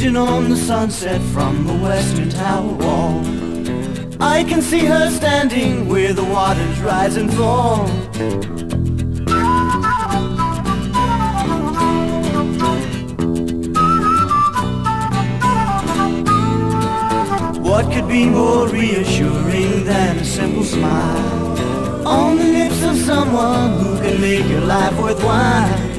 Gazing on the sunset from the western tower wall. I can see her standing where the waters rise and fall. What could be more reassuring than a simple smile? On the lips of someone who can make your life worthwhile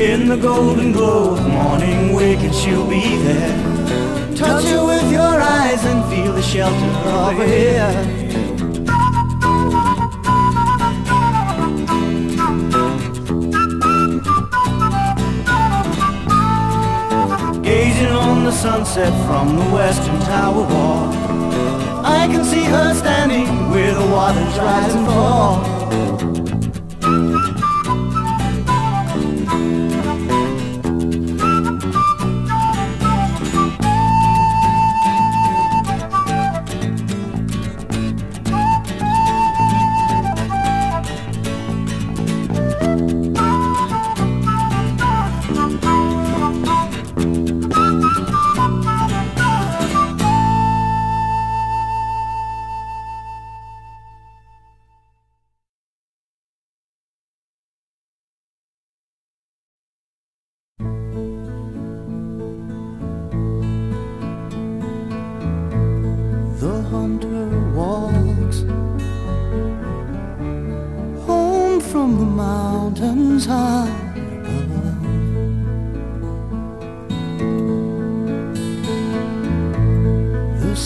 In the golden glow of morning waking she'll be there? Touch her with your eyes and feel the shelter of her hair. Gazing on the sunset from the western tower wall I can see her standing where the waters rise and fall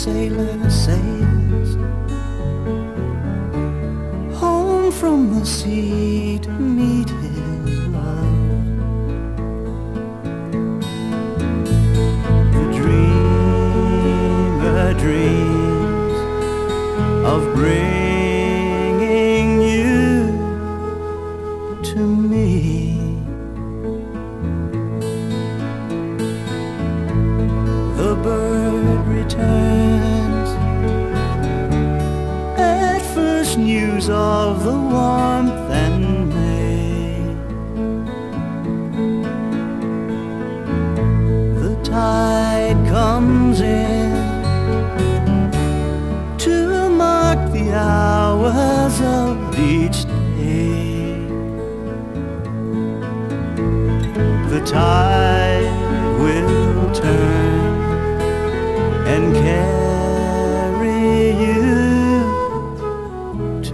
sailor sails home from the sea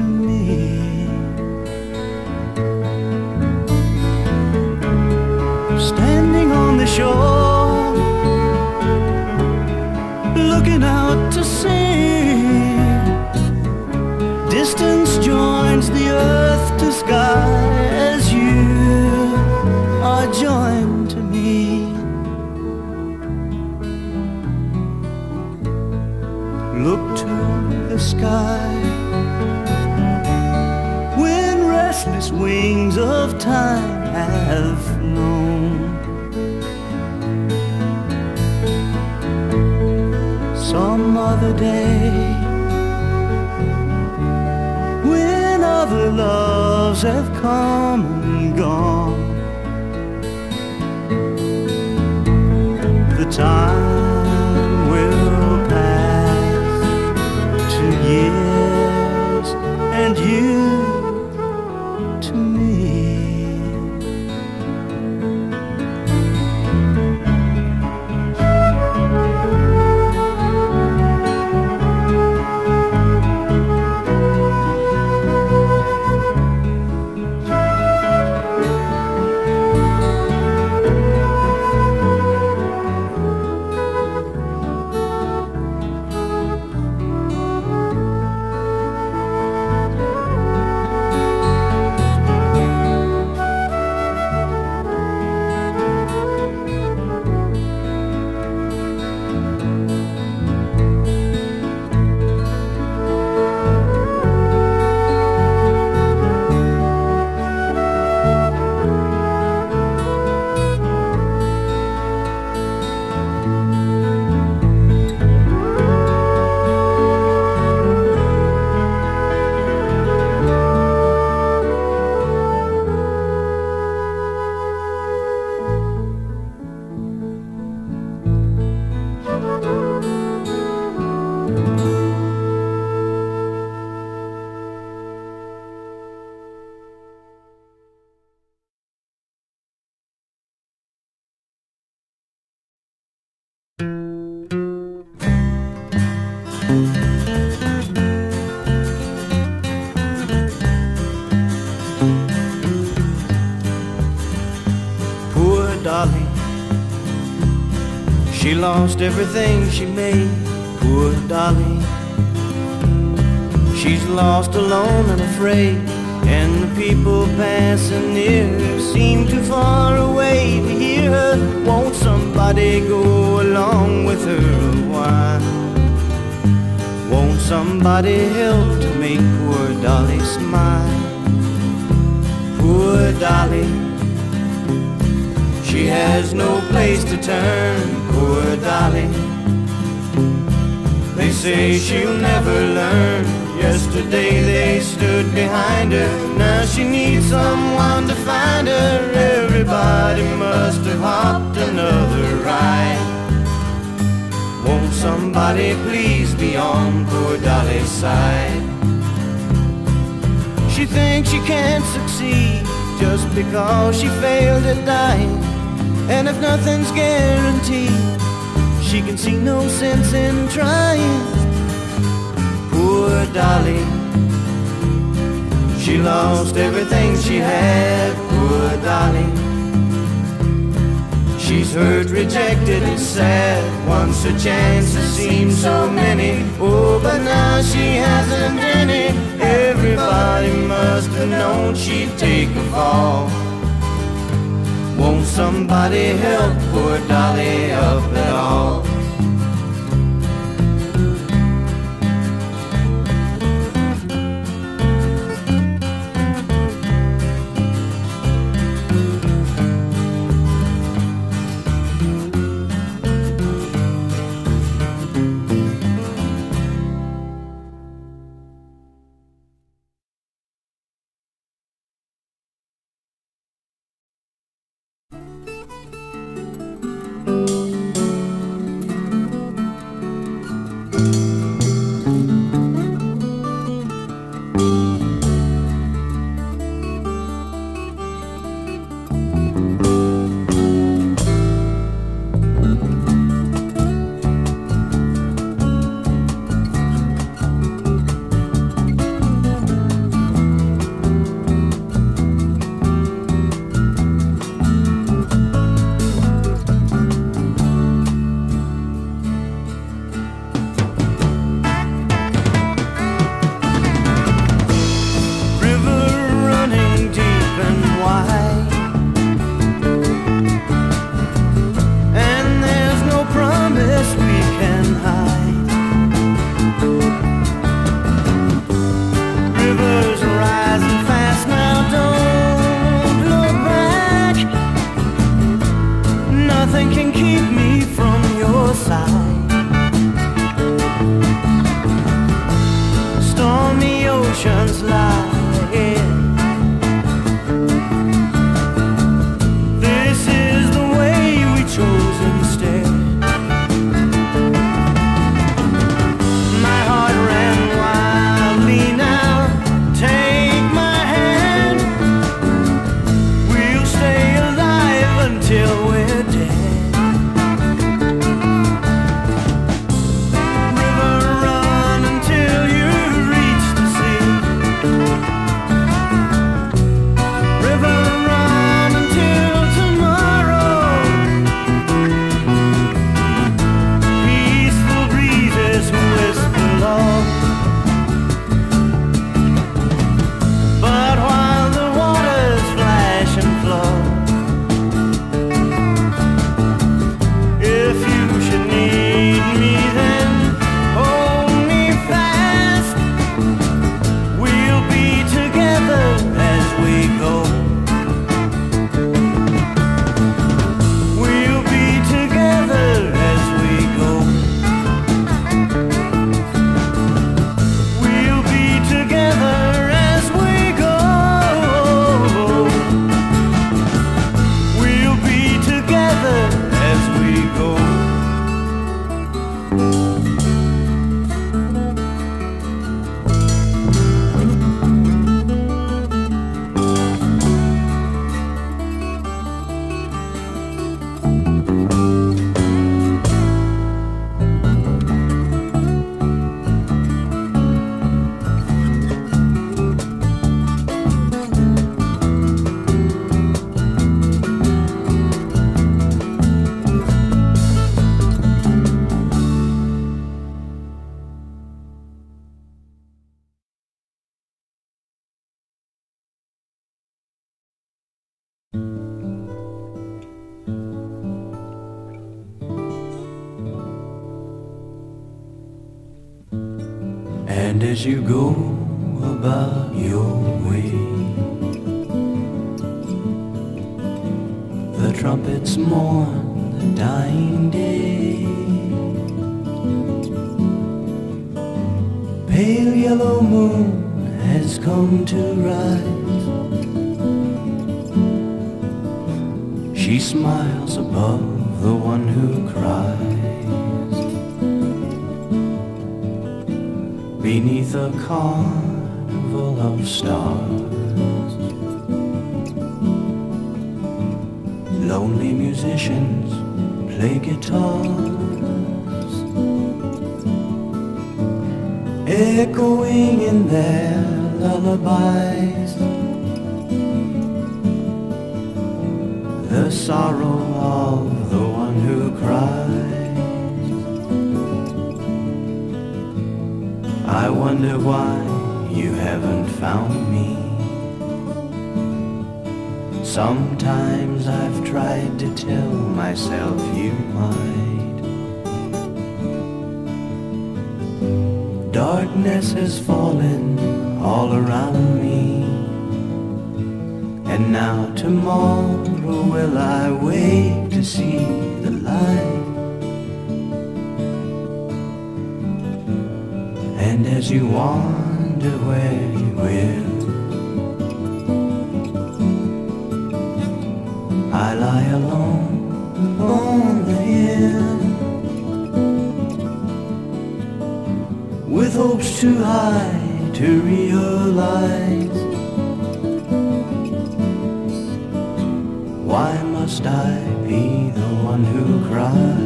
to me. Standing on the shore, have come lost everything she made, poor Dolly. She's lost alone and afraid, and the people passing near seem too far away to hear her. Won't somebody go along with her a while? Won't somebody help to make poor Dolly smile? Poor Dolly. She has no place to turn, poor Dolly. They say she'll never learn. Yesterday they stood behind her. Now she needs someone to find her. Everybody must have hopped another ride. Won't somebody please be on poor Dolly's side? She thinks she can't succeed just because she failed at dying. And if nothing's guaranteed, she can see no sense in trying. Poor Dolly, she lost everything she had. Poor Dolly, she's hurt, rejected, and sad. Once her chances seemed so many, oh, but now she hasn't any. Everybody must have known she'd take a fall. Won't somebody help poor Dolly up at all? nothing can keep me from your side. Stormy oceans lie. And as you go about your way, the trumpets mourn the dying day. Pale yellow moon has come to rise. She smiles above the one who cries. Beneath a carnival of stars. Lonely musicians play guitars, echoing in their lullabies. The sorrow of the one who cries. I wonder why you haven't found me. Sometimes I've tried to tell myself you might. Darkness has fallen all around me. And now tomorrow will I wake to see the light. As you wander where you will, I lie alone on the hill with hopes too high to realize. Why must I be the one who cries?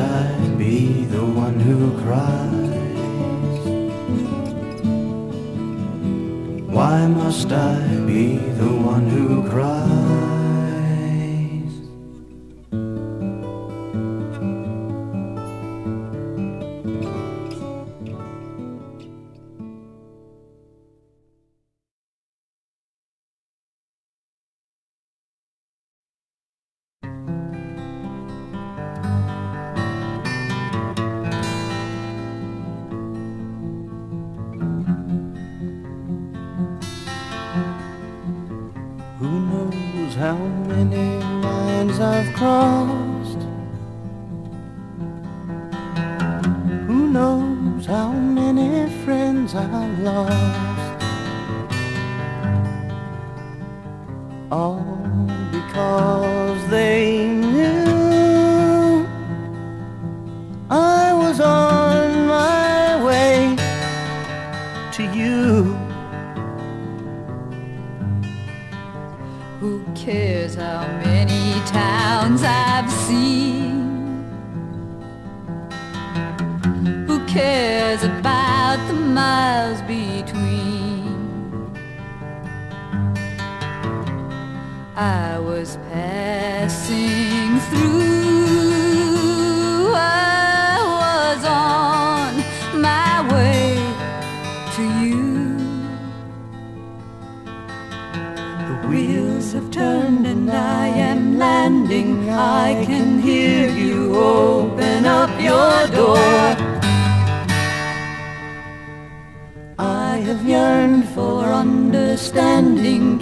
I be the one who cries? Why must I be the one who cries? How many towns I've seen? Who cares about the miles between? I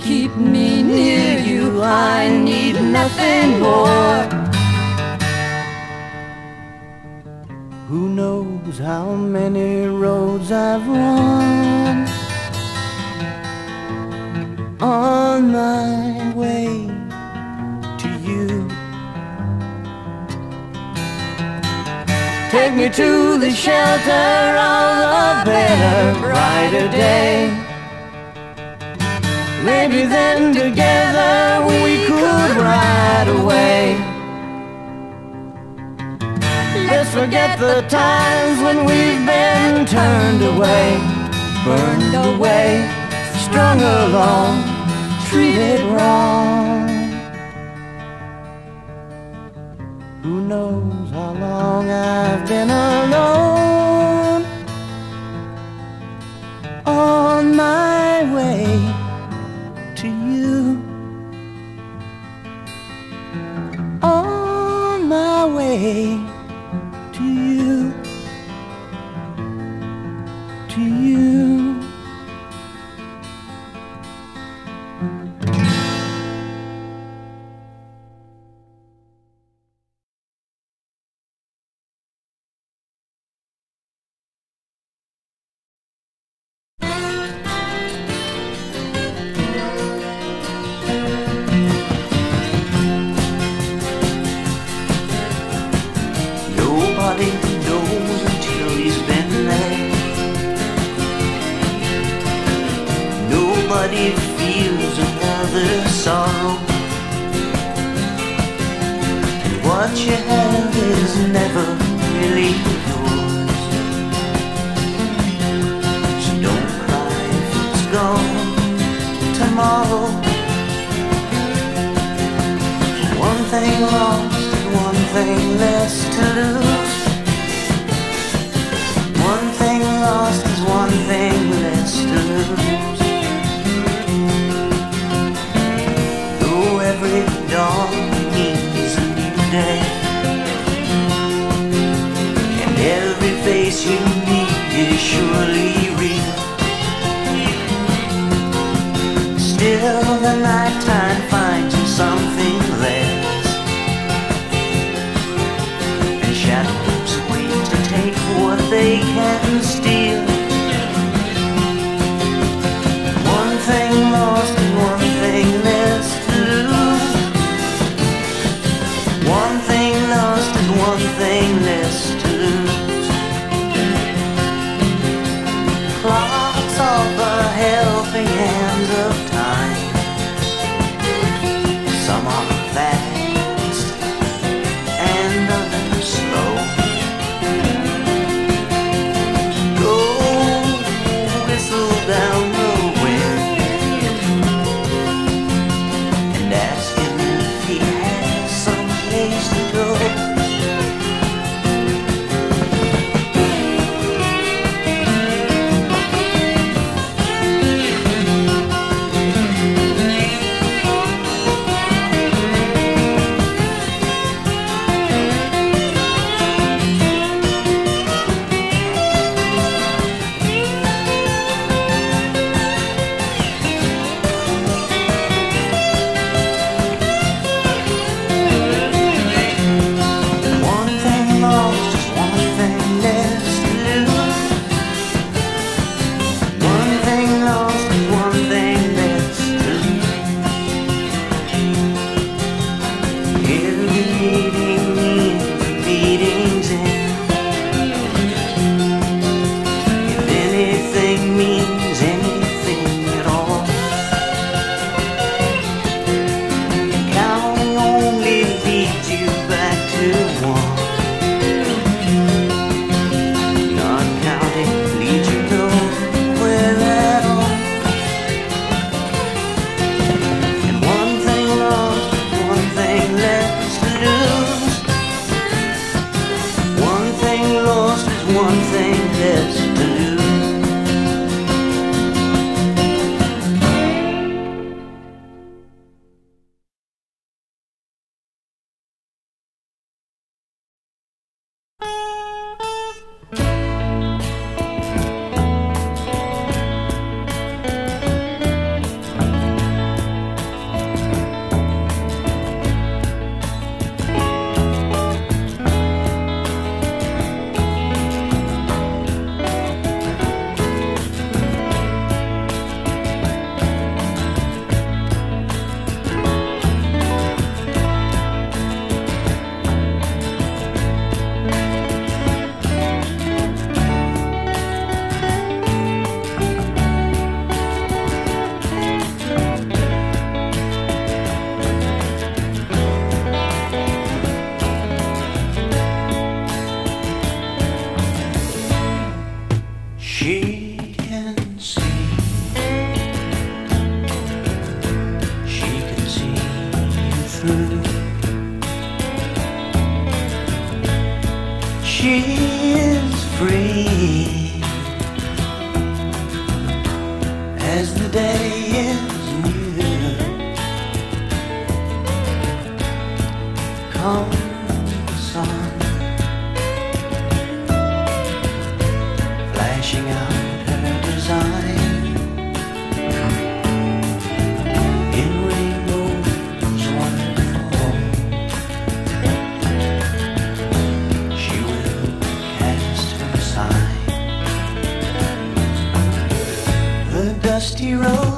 Keep me near you. I need nothing more. Who knows how many roads I've run on my way to you. Take me to the shelter then together we could ride away. Let's forget the times when we've been turned away, burned away, strung along, treated wrong. Who knows how long I've been alone Nobody knows until he's been there. Nobody feels another sorrow. And what you have is never really thing lost, one thing less to lose. One thing lost is one thing less to lose. Though every dawn begins a new day, and every face you meet is surely real. Still, the nighttime finds you something. they can steal. come dusty road.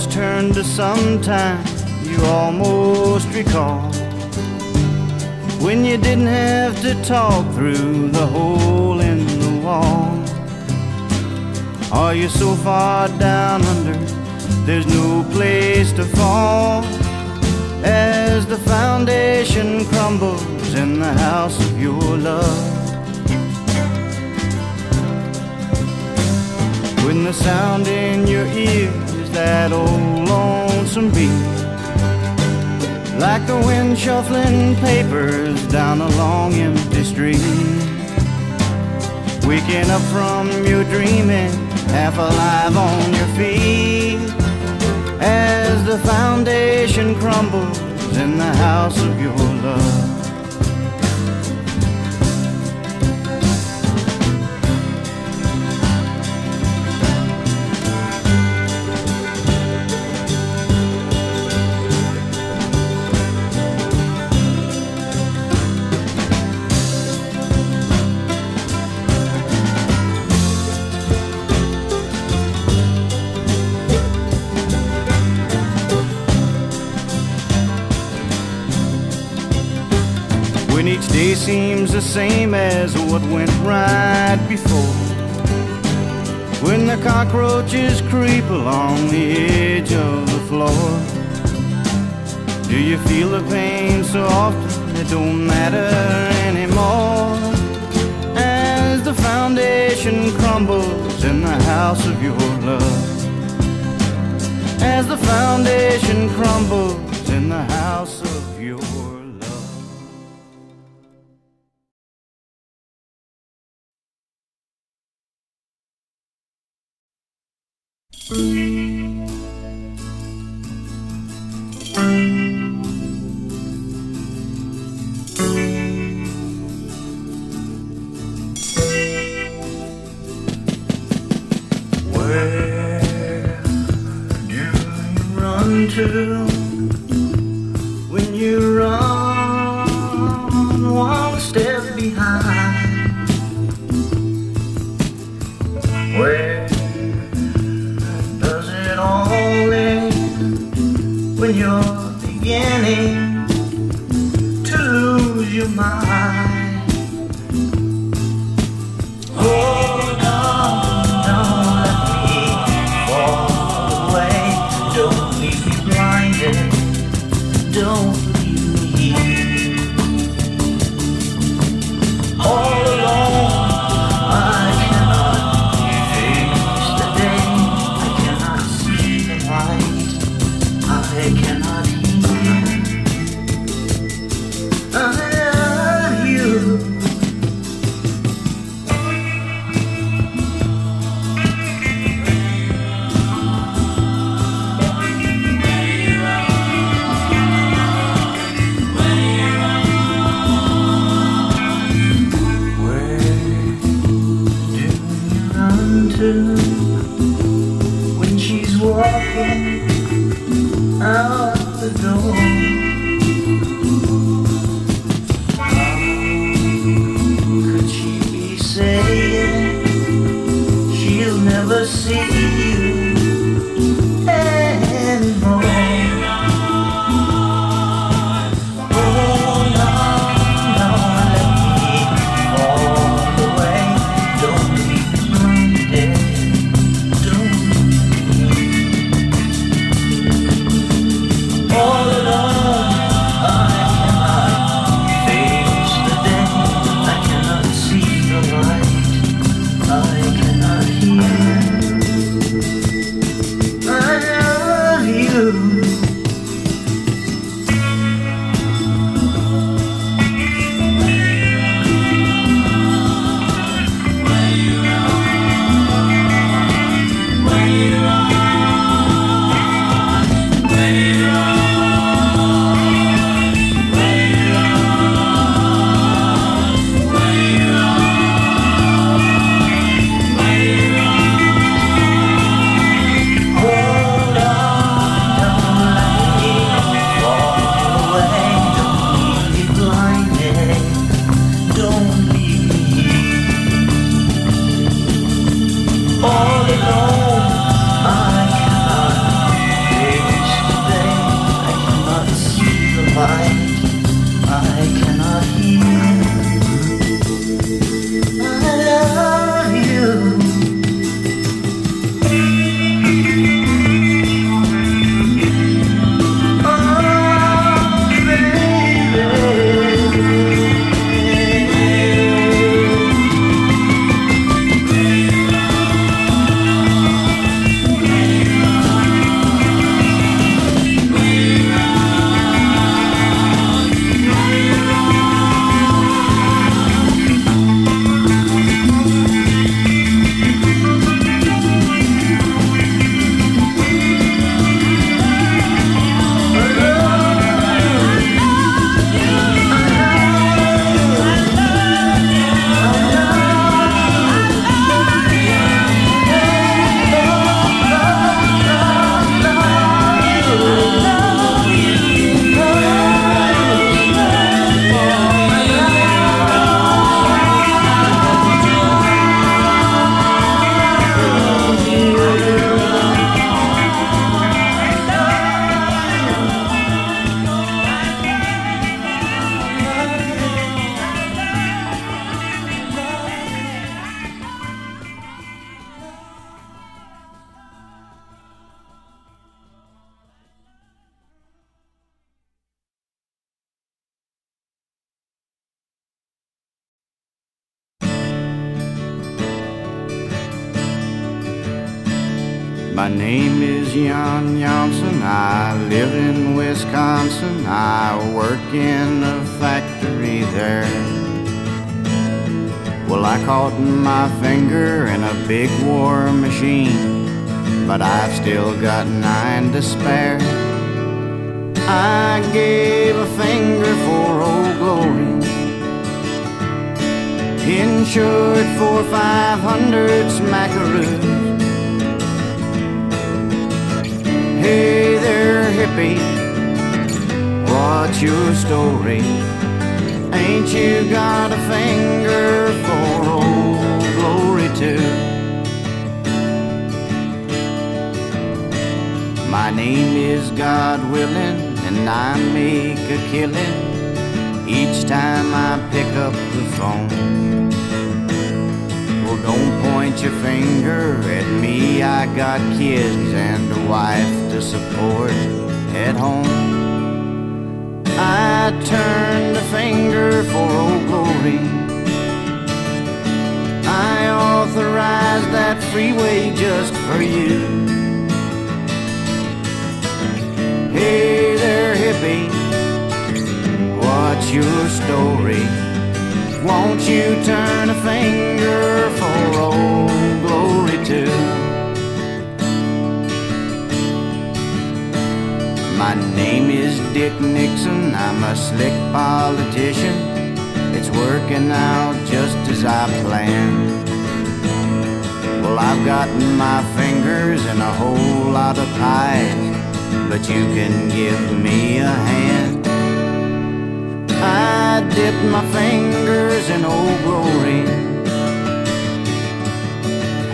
Thoughts turn to sometime you almost recall? When you didn't have to talk through the hole in the wall? Are you so far down under, there's no place to fall? As the foundation crumbles in the house of your love. When the sound in your ear that old lonesome beat. Like the wind shuffling papers down a long empty street. Waking up from your dreaming, half alive on your feet. As the foundation crumbles in the house of your love seems the same as what went right before. When the cockroaches creep along the edge of the floor, do you feel the pain so often it don't matter anymore? As the foundation crumbles in the house of your love, as the foundation crumbles in the house of your day. Insured for 500 smackaroos. Hey there, hippie, what's your story? Ain't you got a finger for old glory too? My name is God willing, and I make a killing each time I pick up the phone. Well, don't point your finger at me. I got kids and a wife to support at home. I turned the finger for old glory. I authorized that freeway just for you. Hey there, hippie, what's your story? Won't you turn a finger for old glory too? My name is Dick Nixon, I'm a slick politician. It's working out just as I planned. Well, I've got my fingers in a whole lot of pies, but you can give me a hand. I dip my fingers in old glory.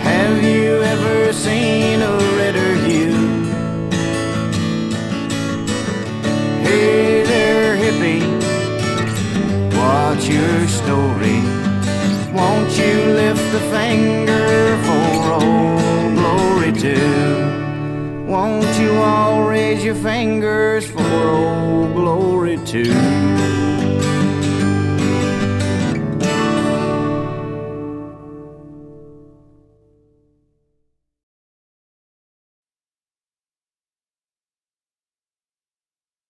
Have you ever seen a redder hue? Hey there, hippie, what's your story? Won't you lift the finger for old glory too? Won't you all raise your fingers for old glory too?